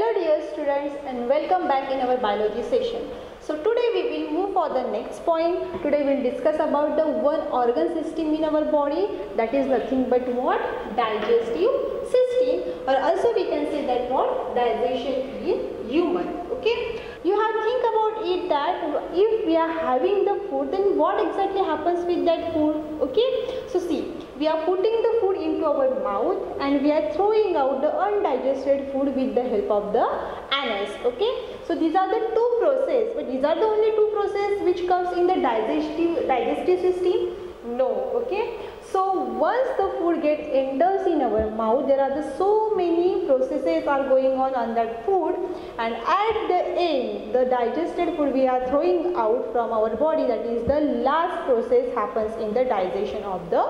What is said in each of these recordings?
Hello dear students and welcome back in our biology session. So today we will move for the next point. Today we will discuss about the one organ system in our body that is nothing but what? Digestive system or also we can say that what? Digestion in human. Okay. You have think about it that if we are having the food then what exactly happens with that food? Okay. So see we are putting the food into our mouth and we are throwing out the undigested food with the help of the anus okay? So these are the two process but these are the only two process which comes in the digestive digestive system? No okay so once the food gets enters in our mouth there are the so many processes are going on on that food. And at the end the digested food we are throwing out from our body that is the last process happens in the digestion of the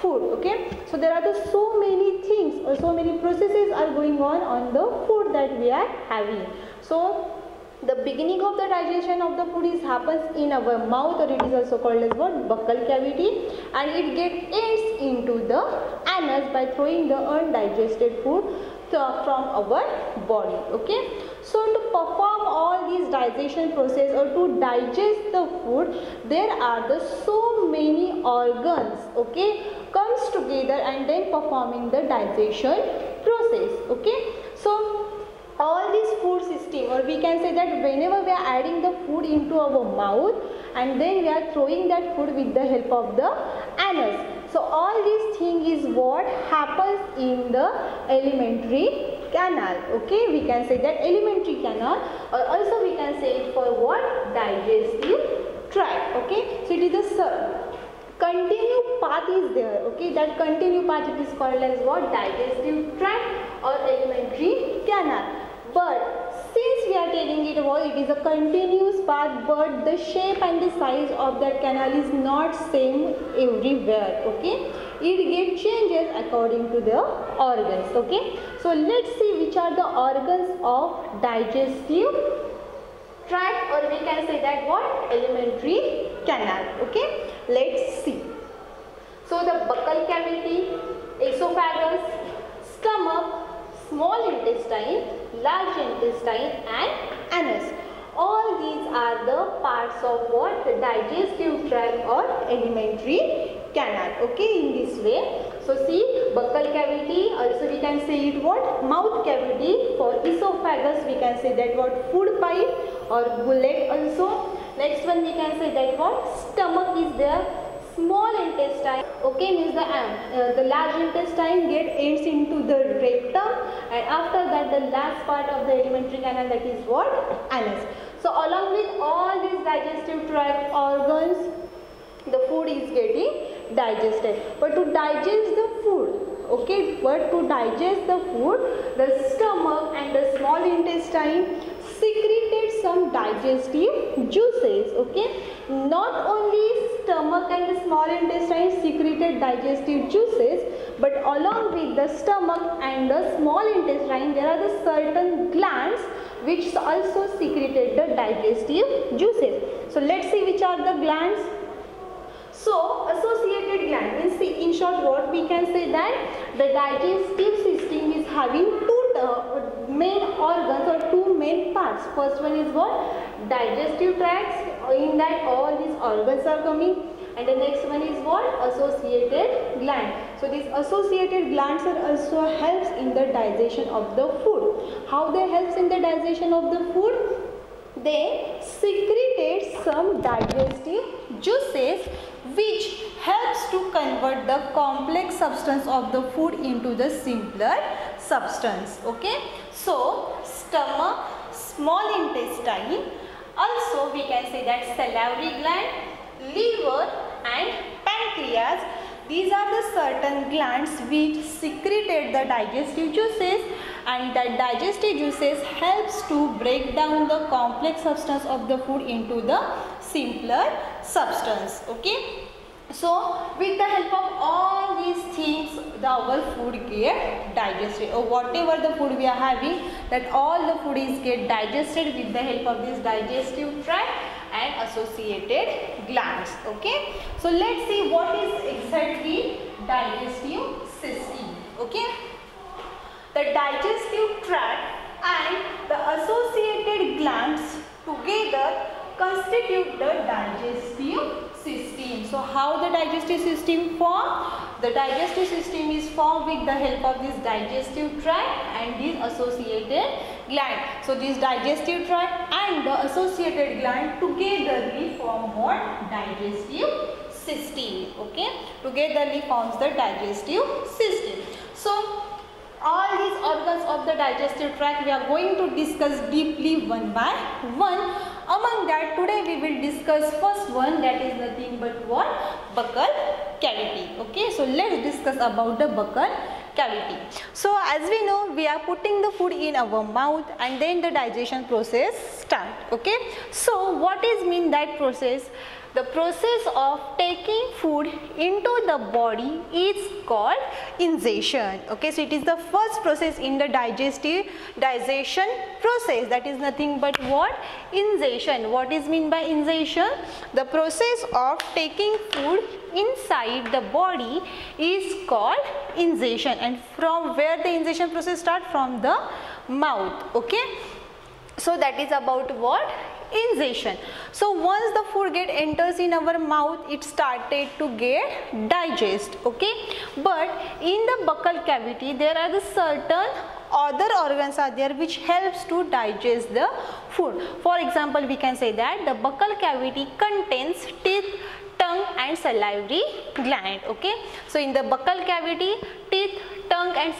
food okay? So there are the so many things or so many processes are going on on the food that we are having. So the beginning of the digestion of the food is happens in our mouth or it is also called as what? Buccal cavity. And it gets ends into the anus by throwing the undigested food uh, from our body okay? So to perform all these digestion process or to digest the food there are the so many organs okay? Comes together and then performing the digestion process okay? So all this food system or we can say that whenever we are adding the food into our mouth and then we are throwing that food with the help of the anus. So all this thing is what happens in the alimentary canal okay? We can say that alimentary canal or also we can say it for what? Digestive tract okay? So it is a continue path is there okay? That continue path it is called as what? Digestive tract or alimentary canal but since we are it is a continuous path but the shape and the size of that canal is not same everywhere okay? It get changes according to the organs okay? So let's see which are the organs of digestive tract or we can say that what? Alimentary canal okay? Let's see. So the buccal cavity esophagus stomach small intestine large intestine and anus. All these are the parts of what the digestive tract or alimentary canal. Okay in this way. So see buccal cavity also we can say it what? Mouth cavity. For esophagus we can say that what? Food pipe or gullet also. Next one we can say that what? Stomach is there small intestine okay means the uh, the large intestine get ends into the rectum and after that the last part of the alimentary canal that is what? Anus. So along with all these digestive tract organs the food is getting digested. But to digest the food okay but to digest the food the stomach and the small intestine secreted some digestive juices okay? Not only stomach and the small intestine secreted digestive juices but along with the stomach and the small intestine there are the certain glands which also secreted the digestive juices. So let's see which are the glands. So associated gland means in short what we can say that the digestive system is having two main organs or two main parts. First one is what? Digestive tracts. In that all these organs are coming. And the next one is what? Associated gland. So these associated glands are also helps in the digestion of the food. How they helps in the digestion of the food? They secreted some digestive juices which helps to convert the complex substance of the food into the simpler substance okay? So stomach small intestine also we can say that salivary gland liver and pancreas. These are the certain glands which secreted the digestive juices and the digestive juices helps to break down the complex substance of the food into the simpler substance okay? So with the help of all these things the our food get digested. Or whatever the food we are having that all the food is get digested with the help of this digestive tract and associated glands okay? So let's see what is exactly digestive together constitute the digestive system. So how the digestive system form? The digestive system is formed with the help of this digestive tract and these associated gland. So this digestive tract and the associated gland togetherly form what? Digestive system. Okay. Togetherly forms the digestive system. So all these organs of the digestive tract we are going to discuss deeply one by one among that today we will discuss first one that is nothing but what? Buccal cavity. Okay, so let's discuss about the buccal cavity. So as we know we are putting the food in our mouth and then the digestion process Okay, so what is mean that process? The process of taking food into the body is called ingestion. Okay, so it is the first process in the digestive digestion process. That is nothing but what? Ingestion. What is mean by ingestion? The process of taking food inside the body is called ingestion. And from where the ingestion process start? From the mouth. Okay. So that is about what? ingestion. So once the food get enters in our mouth, it started to get digest. Okay, but in the buccal cavity, there are the certain other organs are there which helps to digest the food. For example, we can say that the buccal cavity contains teeth, tongue and salivary gland. Okay, so in the buccal cavity, teeth, tongue and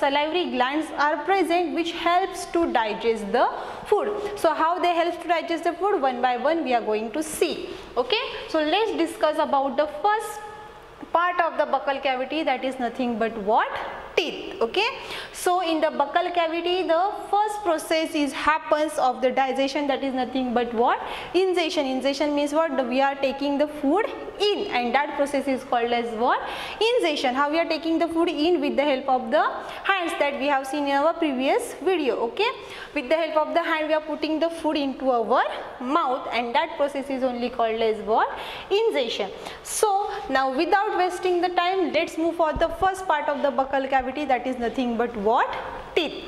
salivary glands are present which helps to digest the food. So how they help to digest the food one by one we are going to see. Okay. So let's discuss about the first part of the buccal cavity that is nothing but what? Teeth. Okay. So in the buccal cavity the first process is happens of the digestion that is nothing but what? Ingestion. Ingestion means what? We are taking the food in and that process is called as what? Ingestion. How we are taking the food in with the help of the hands that we have seen in our previous video. Okay. With the help of the hand we are putting the food into our mouth and that process is only called as what? Ingestion. So now without wasting the time let's move for the first part of the buccal cavity that is nothing but what? Teeth.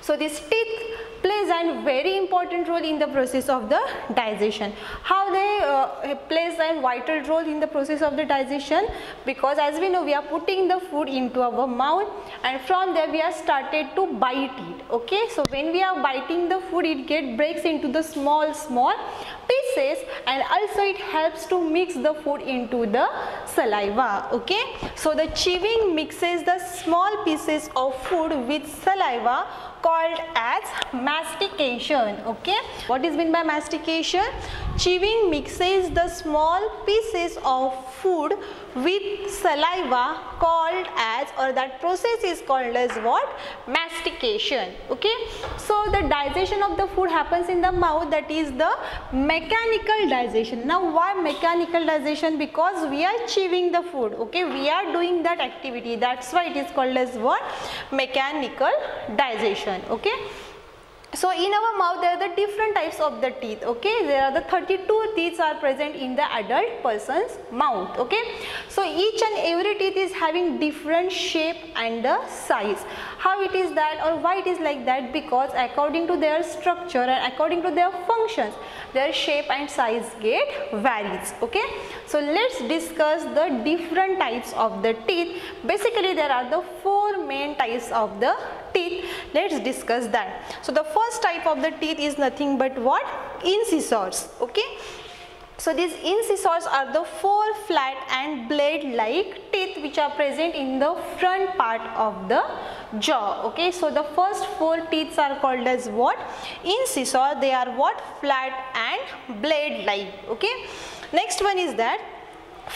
So this teeth plays a very important role in the process of the digestion. How they uh, plays a vital role in the process of the digestion because as we know we are putting the food into our mouth and from there we are started to bite it. Okay, so when we are biting the food it get breaks into the small small pieces and also it helps to mix the food into the saliva. Okay, so the chewing mixes the small pieces of food with saliva called as mastication okay? What is meant by mastication? Chewing mixes the small pieces of food with saliva called as or that process is called as what? Mastication okay? So the digestion of the food happens in the mouth that is the mechanical digestion. Now why mechanical digestion? Because we are chewing the food okay? We are doing that activity. That's why it is called as what? Mechanical digestion okay? So in our mouth there are the different types of the teeth okay? There are the 32 teeth are present in the adult person's mouth okay? So each and every teeth is having different shape and the size. How it is that or why it is like that? Because according to their structure and according to their functions their shape and size get varies okay? So let's discuss the different types of the teeth. Basically there are the four main types of the teeth let's discuss that. So the first type of the teeth is nothing but what? Incisors okay? So these incisors are the four flat and blade like teeth which are present in the front part of the jaw okay? So the first four teeth are called as what? Incisor they are what? Flat and blade like okay? Next one is that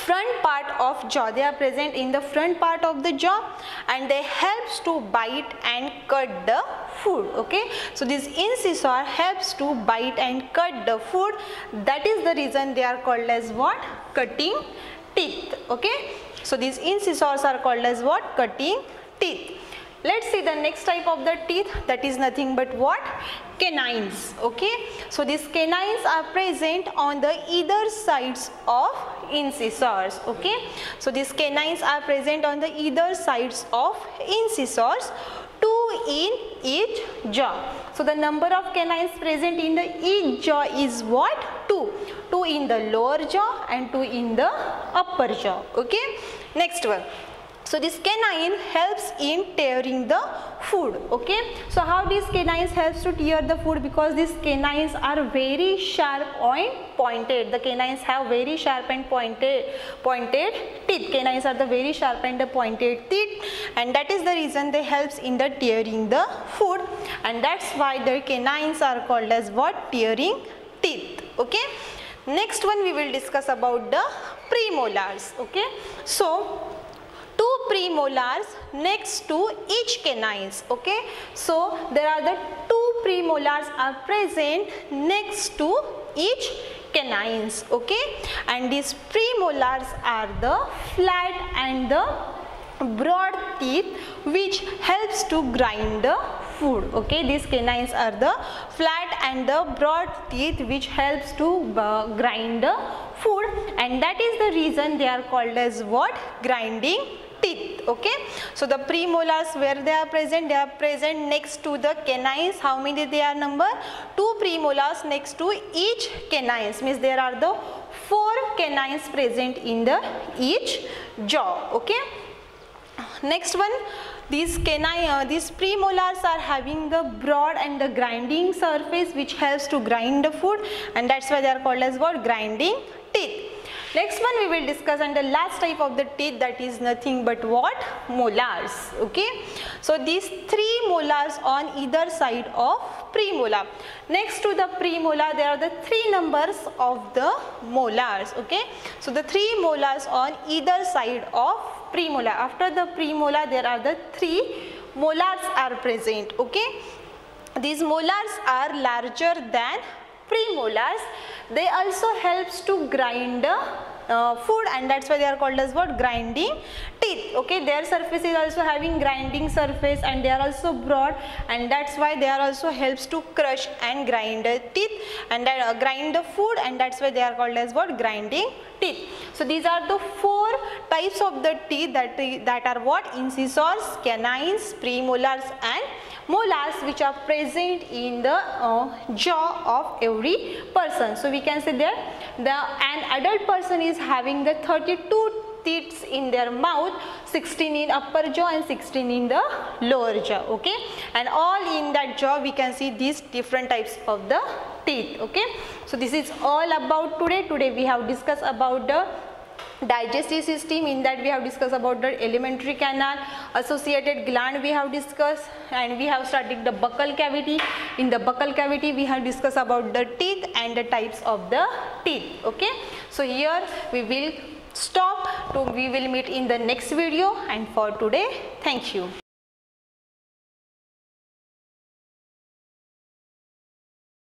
front part of jaw. They are present in the front part of the jaw and they helps to bite and cut the food okay? So this incisor helps to bite and cut the food. That is the reason they are called as what? Cutting teeth okay? So these incisors are called as what? Cutting teeth. Let's see the next type of the teeth. That is nothing but what canines okay so these canines are present on the either sides of incisors okay so these canines are present on the either sides of incisors two in each jaw so the number of canines present in the each jaw is what 2 two. Two in the lower jaw and two in the upper jaw. Okay. Next one. So this canine helps in tearing the food. Okay. So how these canines helps to tear the food because these canines are very sharp and pointed. The canines have very sharp and pointed pointed teeth. Canines are the very sharp and pointed teeth and that is the reason they helps in the tearing the food and that's why their canines are called as what tearing teeth. Okay. Next one we will discuss about the premolars. Okay. So premolars next to each canines okay? So there are the two premolars are present next to each canines okay? And these premolars are the flat and the broad teeth which helps to grind the food okay? These canines are the flat and the broad teeth which helps to uh, grind the food. And that is the reason they are called as what? Grinding teeth okay? So the premolars where they are present? They are present next to the canines. How many they are number? Two premolars next to each canines. Means there are the four canines present in the each jaw okay? Next one these canine uh, these premolars are having the broad and the grinding surface which helps to grind the food and that's why they are called as what? Grinding teeth Next one we will discuss and the last type of the teeth that is nothing but what? Molars. Okay. So these three molars on either side of premolar. Next to the premolar there are the three numbers of the molars. Okay. So the three molars on either side of premolar. After the premolar there are the three molars are present. Okay. These molars are larger than premolars they also helps to grind uh, food and that's why they are called as what? Grinding teeth okay? Their surface is also having grinding surface and they are also broad and that's why they are also helps to crush and grind teeth and uh, grind the food and that's why they are called as what? Grinding teeth. So these are the four types of the teeth that that are what? Incisors canines premolars and molars which are present in the uh, jaw of every person. So we can say that the an adult person is having the 32 teeth in their mouth 16 in upper jaw and 16 in the lower jaw okay? And all in that jaw we can see these different types of the teeth okay? So this is all about today. Today we have discussed about the digestive system. In that we have discussed about the alimentary canal associated gland we have discussed and we have studied the buccal cavity. In the buccal cavity we have discussed about the teeth and the types of the teeth okay? So here we will stop. To we will meet in the next video. And for today thank you